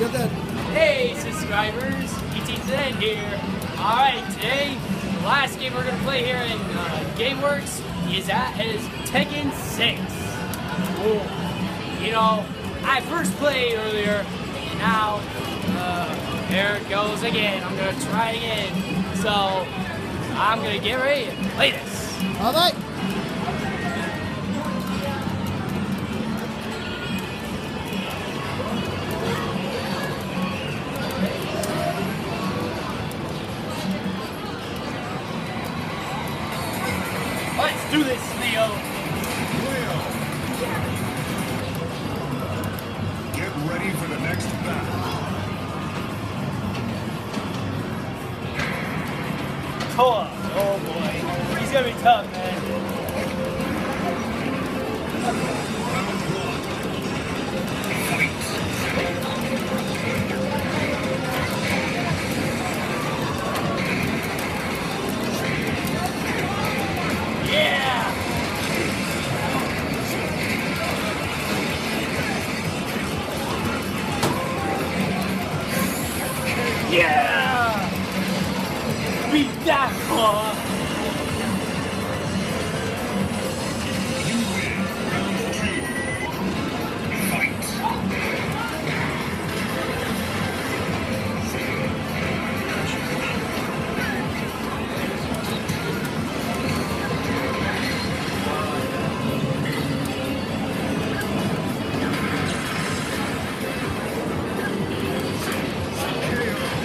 You're good. Hey subscribers, Ethan N here. Alright, today, the last game we're gonna play here in uh, GameWorks is at is Tekken 6. Cool. You know, I first played earlier, and now, uh, there it goes again. I'm gonna try again. So, I'm gonna get ready and play this. All Let's do this, Leo. Get ready for the next battle. Koa. Oh boy. He's gonna be tough, man. Yeah! Beat that Koa!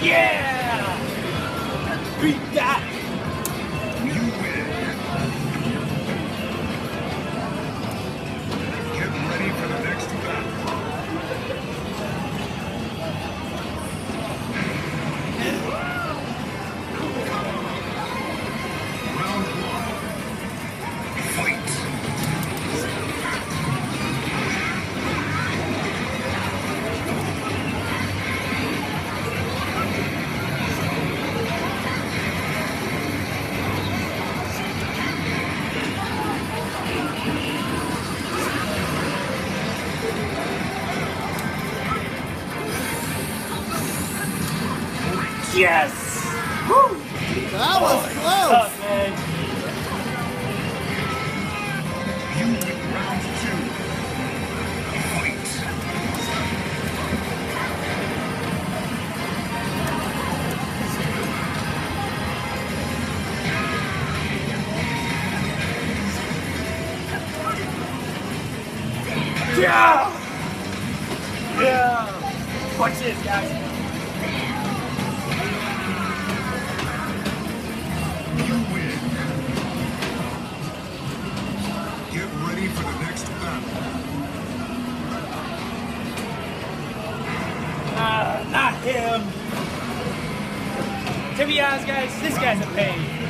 Yeah! Yes! Woo! That was close. Tough, man. You win round two. Fight. Yeah! Yeah! Watch this, guys. Him. To be honest, guys, this guy's a pain.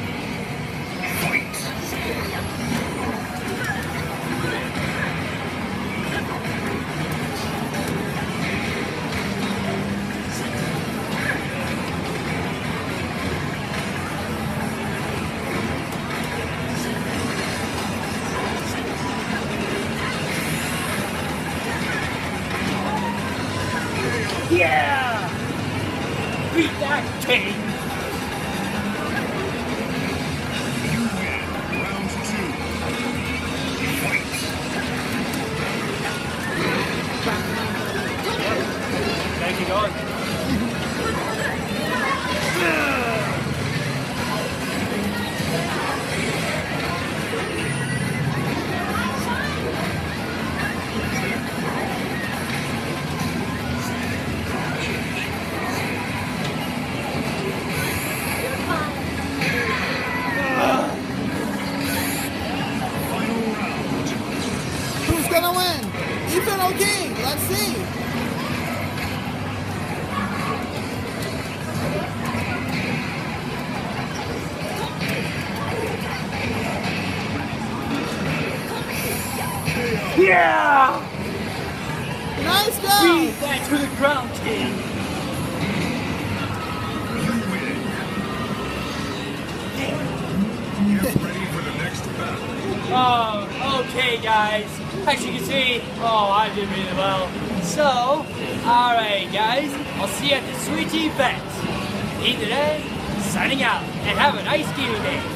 You. Round two. Thank you, going. Yeah! Nice go. Beat that to the ground, king! You win. Get ready for the next battle. Oh, okay, guys. As you can see, oh, I did really well. So, alright guys, I'll see you at the Sweet Tea Fest. Ethan N, signing out, and have a nice gaming day.